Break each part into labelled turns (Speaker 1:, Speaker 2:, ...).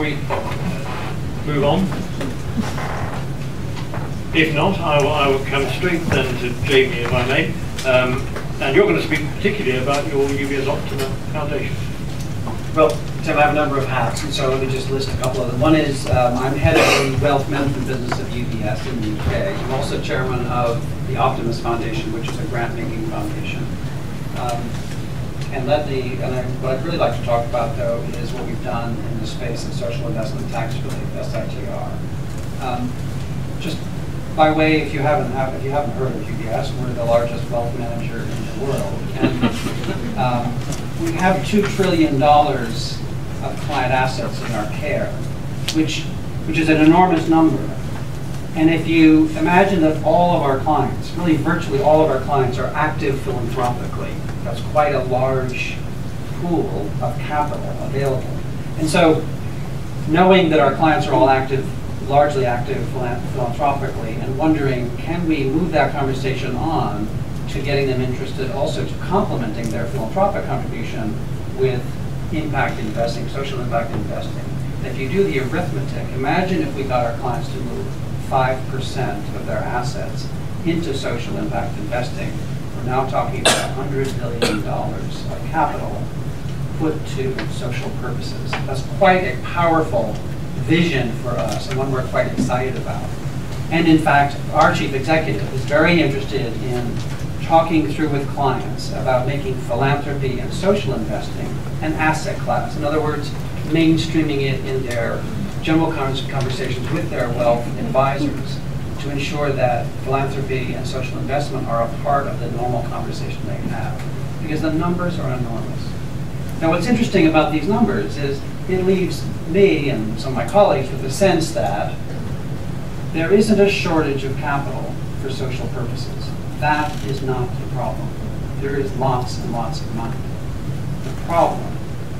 Speaker 1: we move on? If not, I will, I will come straight then to Jamie, if I may. Um, and you're going to speak particularly about your UBS Optimus Foundation.
Speaker 2: Well, Tim, I have a number of hats, and so let me just list a couple of them. One is um, I'm head of the wealth management business of UBS in the UK. I'm also chairman of the Optimus Foundation, which is a grant-making foundation. Um, and and I, what I'd really like to talk about, though, is what we've done in the space of social investment tax relief, SITR. Um, just by way, if you haven't if you haven't heard of UBS, we're the largest wealth manager in the world, and um, we have two trillion dollars of client assets in our care, which which is an enormous number. And if you imagine that all of our clients, really virtually all of our clients, are active philanthropically, that's quite a large pool of capital available. And so, knowing that our clients are all active largely active philanthropically and wondering, can we move that conversation on to getting them interested also to complementing their philanthropic contribution with impact investing, social impact investing. If you do the arithmetic, imagine if we got our clients to move 5% of their assets into social impact investing. We're now talking about $100 billion of capital put to social purposes. That's quite a powerful vision for us and one we're quite excited about. And in fact, our chief executive is very interested in talking through with clients about making philanthropy and social investing an asset class. In other words, mainstreaming it in their general conversations with their wealth advisors to ensure that philanthropy and social investment are a part of the normal conversation they have. Because the numbers are enormous. Now what's interesting about these numbers is it leaves me and some of my colleagues with the sense that there isn't a shortage of capital for social purposes. That is not the problem. There is lots and lots of money. The problem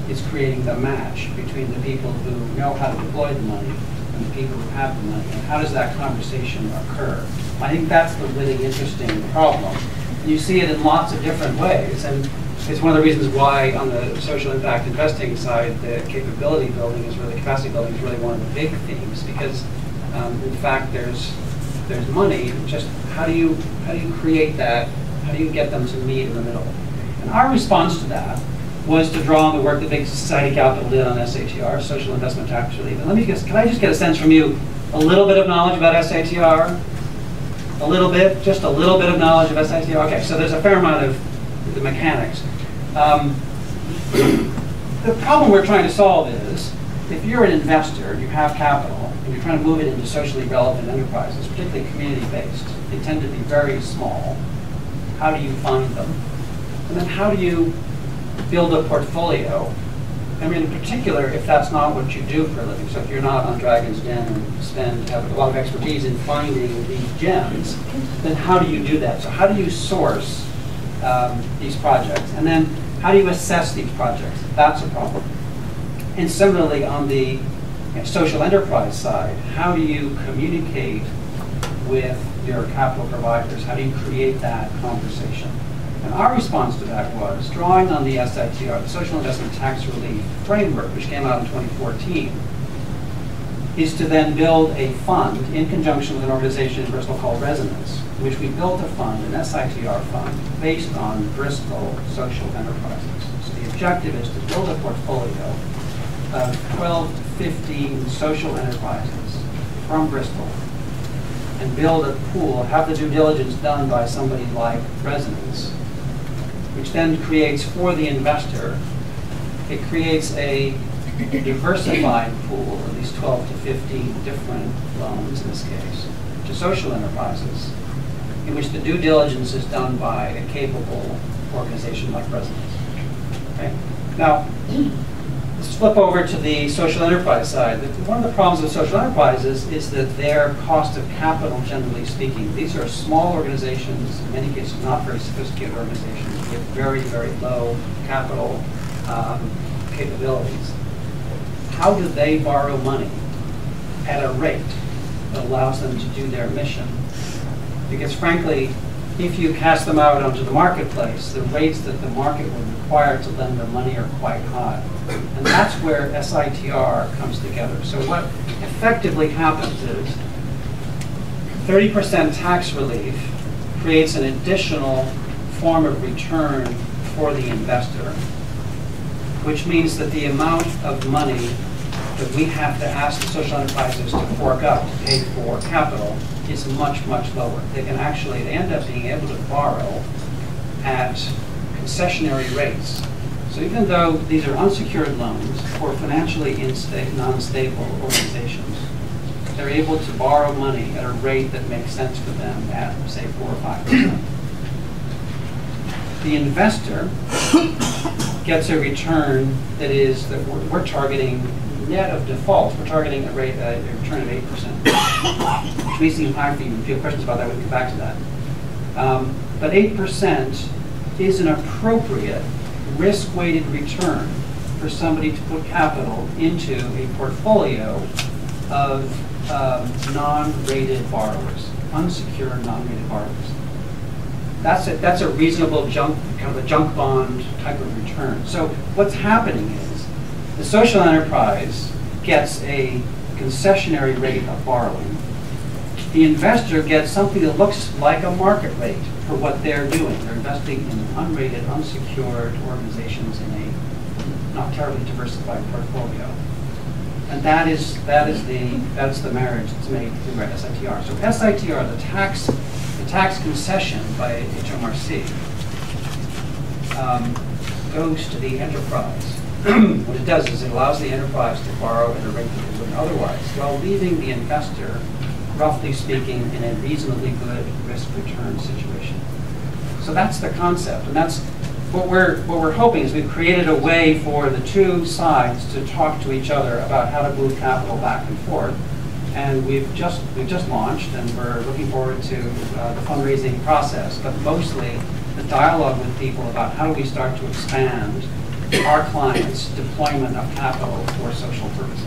Speaker 2: is creating the match between the people who know how to deploy the money and people who have the money. And how does that conversation occur? I think that's the really interesting problem. You see it in lots of different ways. And it's one of the reasons why on the social impact investing side, the capability building is really, capacity building is really one of the big themes because um, in fact there's there's money, just how do you how do you create that? How do you get them to meet in the middle? And our response to that was to draw on the work that Big Society Capital did on SITR, Social Investment Tax Relief. And let me just, can I just get a sense from you, a little bit of knowledge about SITR? A little bit, just a little bit of knowledge of SITR? Okay, so there's a fair amount of the mechanics. Um, the problem we're trying to solve is, if you're an investor, you have capital, and you're trying to move it into socially relevant enterprises, particularly community-based, they tend to be very small. How do you find them? And then how do you build a portfolio? I mean, in particular, if that's not what you do for a living, so if you're not on Dragon's Den and spend have a lot of expertise in finding these gems, then how do you do that? So how do you source um, these projects? And then how do you assess these projects? That's a problem. And similarly, on the you know, social enterprise side, how do you communicate with your capital providers? How do you create that conversation? And our response to that was drawing on the SITR, the Social Investment Tax Relief Framework, which came out in 2014, is to then build a fund in conjunction with an organization in Bristol called Resonance, which we built a fund, an SITR fund, based on Bristol social enterprises. So the objective is to build a portfolio of 12 to 15 social enterprises from Bristol and build a pool, have the due diligence done by somebody like Resonance, which then creates for the investor, it creates a diversified pool of these 12 to 15 different loans in this case to social enterprises in which the due diligence is done by a capable organization like Resonance. Okay? Now, flip over to the social enterprise side. One of the problems with social enterprises is that their cost of capital, generally speaking, these are small organizations, in many cases not very sophisticated organizations with very, very low capital um, capabilities. How do they borrow money at a rate that allows them to do their mission because frankly, if you cast them out onto the marketplace, the rates that the market would require to lend the money are quite high. And that's where SITR comes together. So what effectively happens is 30% tax relief creates an additional form of return for the investor, which means that the amount of money that we have to ask the social enterprises to fork up to pay for capital is much, much lower. They can actually, end up being able to borrow at concessionary rates. So even though these are unsecured loans for financially non-stable organizations, they're able to borrow money at a rate that makes sense for them at, say, four or five percent. The investor gets a return that is, that we're, we're targeting net of default, we're targeting a rate, a return of eight percent. Which may seem high for you, if you have questions about that, we can come back to that. Um, But eight percent is an appropriate risk-weighted return for somebody to put capital into a portfolio of um, non-rated borrowers, unsecured non-rated borrowers. That's a, that's a reasonable junk, kind of a junk bond type of return. So what's happening is, the social enterprise gets a concessionary rate of borrowing. The investor gets something that looks like a market rate for what they're doing. They're investing in unrated, unsecured organizations in a not terribly diversified portfolio. And that is, that is the, that's the marriage that's made through SITR. So SITR, the tax, the tax concession by HMRC, um, goes to the enterprise. What it does is it allows the enterprise to borrow at a rate that it wouldn't otherwise, while leaving the investor, roughly speaking, in a reasonably good risk-return situation. So that's the concept, and that's what we're, what we're hoping is we've created a way for the two sides to talk to each other about how to move capital back and forth. And we've just, we've just launched, and we're looking forward to uh, the fundraising process, but mostly the dialogue with people about how do we start to expand our clients' deployment of capital for social purposes.